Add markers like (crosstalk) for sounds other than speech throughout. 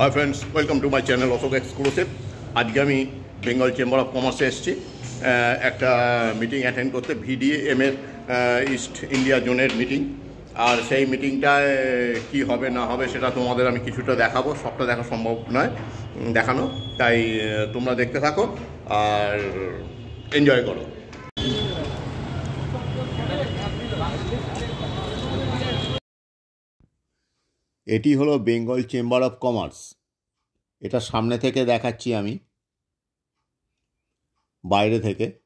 Hi friends welcome to my channel Ashok exclusive আজকে আমি Bengal chamber of কমার্সে এসেছি। একটা মিটিং অ্যাটেন্ড করতে ভিডিএম এর ইস্ট ইন্ডিয়া জোনের মিটিং আর সেই মিটিংটায় কি হবে, না হবে, সেটা তোমাদের আমি কিছুটা দেখাবো। সবটা দেখা সম্ভব নয় দেখানো। তাই তোমরা দেখতে থাকো আর এনজয় করো। এটি হলো বেঙ্গল চেম্বার অফ কমার্স এটা সামনে থেকে দেখাচ্ছি আমি। বাইরে থেকে।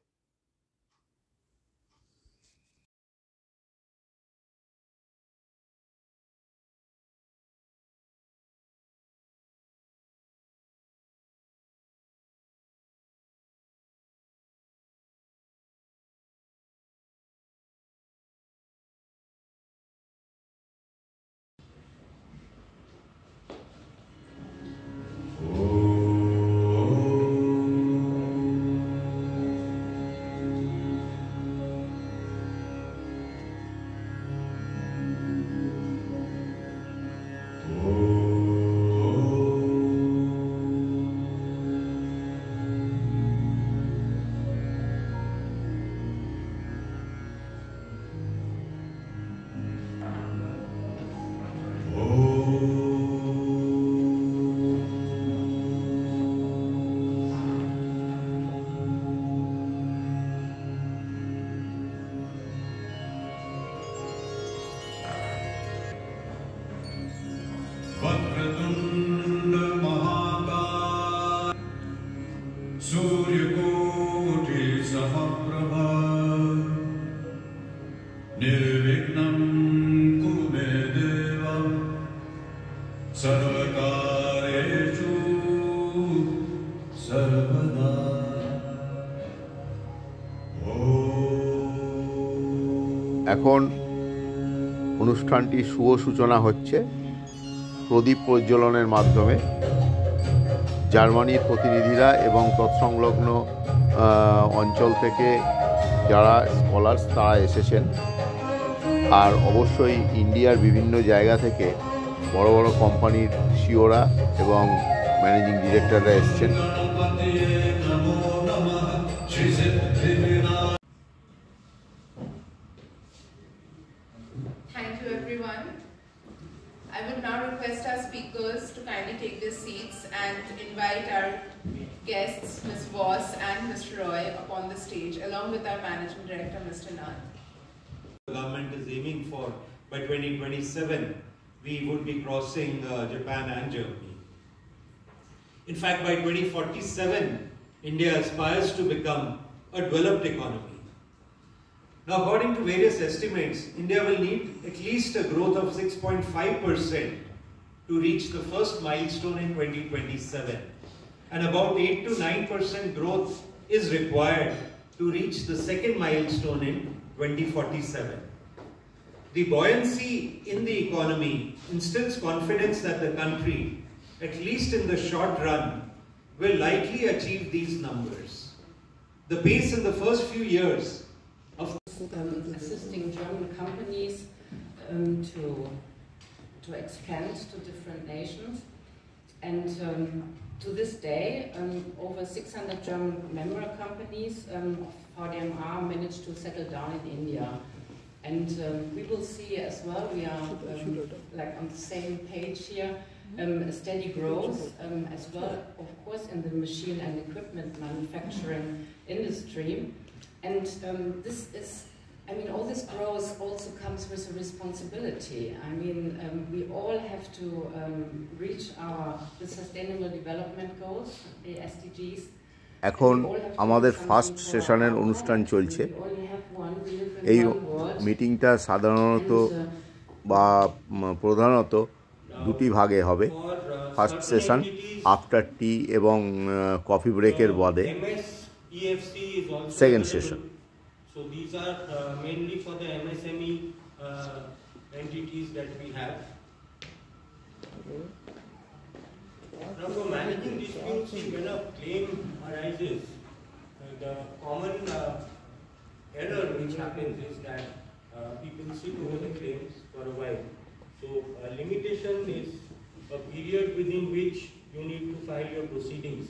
सर्वकार्येषु सर्वदा এখন অনুষ্ঠানটি শুভ সূচনা হচ্ছে প্রদীপ প্রজ্বলনের মাধ্যমে জার্মানির প্রতিনিধিরা এবং তৎসংলগ্ন আহ, অঞ্চল থেকে যারা স্কলার্স তারা এসেছেন আর অবশ্যই ইন্ডিয়ার বিভিন্ন জায়গা থেকে Thank you, everyone. I would now request our speakers to kindly take their seats and invite our guests, Ms. Voss and Mr. Roy, upon the stage, along with our management director, Mr. Nath. The government is aiming for by 2027 we would be crossing uh, Japan and Germany. In fact, by 2047, India aspires to become a developed economy. Now, according to various estimates, India will need at least a growth of 6.5% to reach the first milestone in 2027. And about 8 to 9% growth is required to reach the second milestone in 2047. The buoyancy in the economy instills confidence that the country, at least in the short run, will likely achieve these numbers. The pace in the first few years of um, assisting German companies um, to to expand to different nations. And um, to this day, um, over 600 German member companies um, of VDMA managed to settle down in India. And um, we will see as well, we are um, like on the same page here, um, a steady growth um, as well, of course, in the machine and equipment manufacturing industry. And um, this is, I mean, all this growth also comes with a responsibility. I mean, um, we all have to um, reach our the sustainable development goals, the SDGs. এখন আমাদের first সেশনের অনুষ্ঠান চলছে এই মিটিংটা সাধারণত বা প্রধানত দুটি ভাগে হবে ফার্স্ট সেশন আফটার টি এবং কফি ব্রেকের বাদে second session. Okay. Now for managing disputes, when a claim arises, uh, the common uh, error which happens is that uh, people sit over the claims for a while. So uh, limitation is a period within which you need to file your proceedings.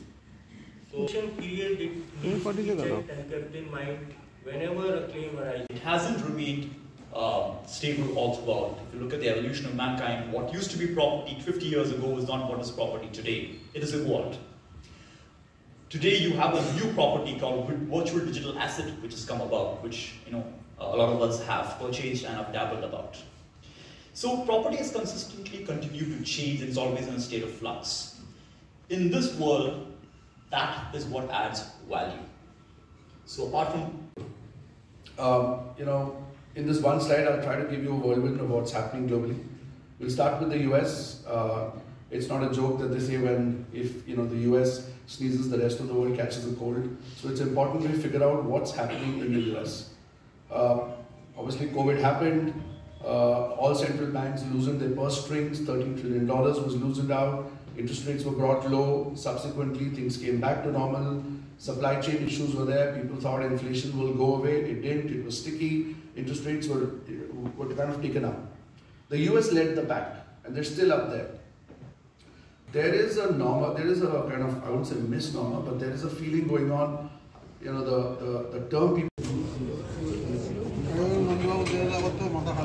So, action period it needs to be checked and kept in mind whenever a claim arises. It hasn't remained uh, stable all throughout. If you look at the evolution of mankind, what used to be property 50 years ago is not what is property today. It has evolved. Today you have a new property called virtual digital asset which has come about, which you know a lot of us have purchased and have dabbled about. So property has consistently continued to change and is always in a state of flux. In this world, that is what adds value. So apart from Um, you know, in this one slide, I'll try to give you a whirlwind of what's happening globally. We'll start with the US. Uh, it's not a joke that they say when if you know the US sneezes, the rest of the world catches a cold. So it's important we figure out what's happening in the US. Uh, obviously, COVID happened. Uh, all central banks loosened their purse strings. $13 trillion was loosened out. Interest rates were brought low. Subsequently, things came back to normal. Supply chain issues were there. People thought inflation will go away. It didn't. It was sticky Interest rates were, were kind of taken up. The US led the pack, and they're still up there. There is a norma, there is a kind of, I wouldn't say misnomer, but there is a feeling going on. You know, the, the, the term people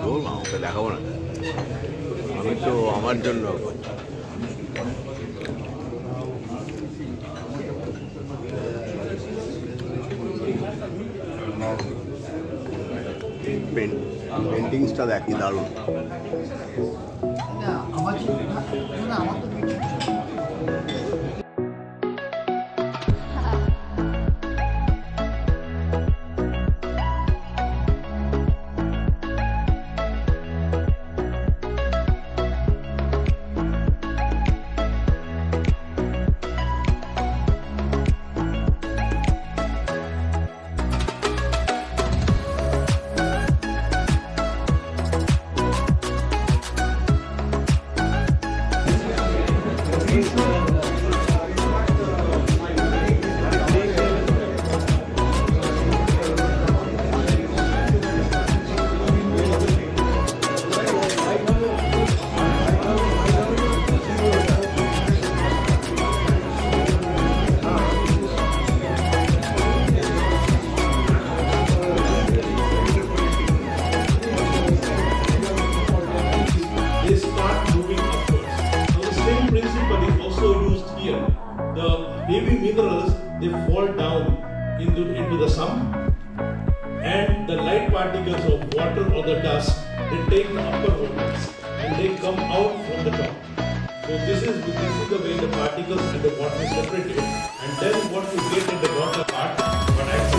বল না ওকে দেখাবো না আমি তো আমার জন্য paint পেন্টিংসটা দেখি দারুণ। This is this is the way the particles and the water separated and then what you get in the water part but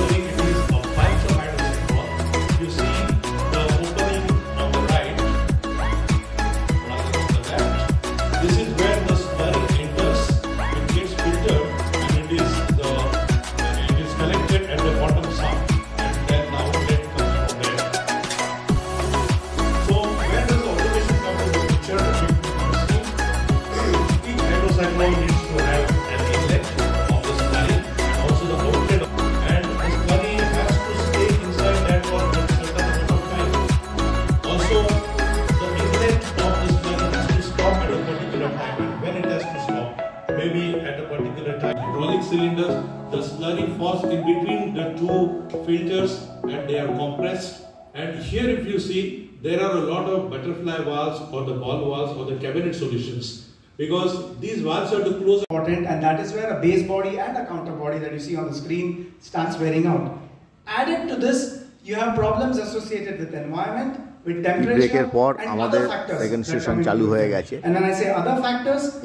Hydraulic cylinders, the slurry falls in between the two filters and they are compressed. And here, if you see, there are a lot of butterfly valves or the ball valves or the cabinet solutions because these valves are to close important and that is where a base body and a counter body that you see on the screen starts wearing out. Added to this, you have problems associated with the environment, ব্রেকের পর আমাদের second session চালু হয়ে গেছে।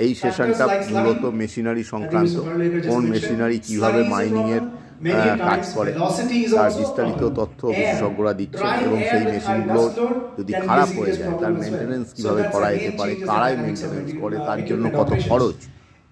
এই সেশনটা মূলত machinery সংক্রান্ত। কোন মেশিনারি কীভাবে মাইনিংয়ের কাজ করে তার বিস্তারিত তথ্য বিশেষজ্ঞরা দিচ্ছে এবং সেই মেশিনগুলো যদি খারাপ হয়ে যায় তার মেনটেনেন্স কীভাবে করা যেতে পারে কারাই মেনটেনেন্স করে তার জন্য কত খরচ?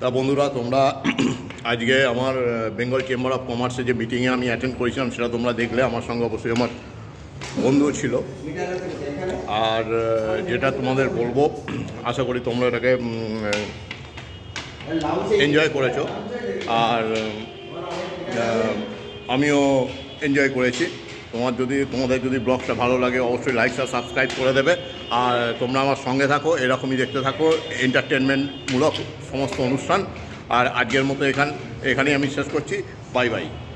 তা বন্ধুরা, তোমরা (clears throat) আজকে আমার বেঙ্গল চেম্বার অফ কমার্সে যে মিটিংয়ে আমি অ্যাটেন্ড করেছিলাম, সেটা তোমরা দেখলে। আমার সঙ্গে অবশ্যই আমার বন্ধু ছিল। আর যেটা তোমাদের বলব, আশা করি তোমরা এটাকে এনজয় করেছ। আর আমিও এনজয় করেছি। তোমার যদি, তোমাদের যদি ব্লগটা ভালো লাগে, অবশ্যই লাইকটা সাবস্ক্রাইব করে দেবে। আর তোমরা আমার সঙ্গে থাকো, এরকমই দেখতে থাকো এন্টারটেনমেন্টমূলক সমস্ত অনুষ্ঠান। আর আজকের মতো এখান এখানেই আমি শেষ করছি। Bye bye.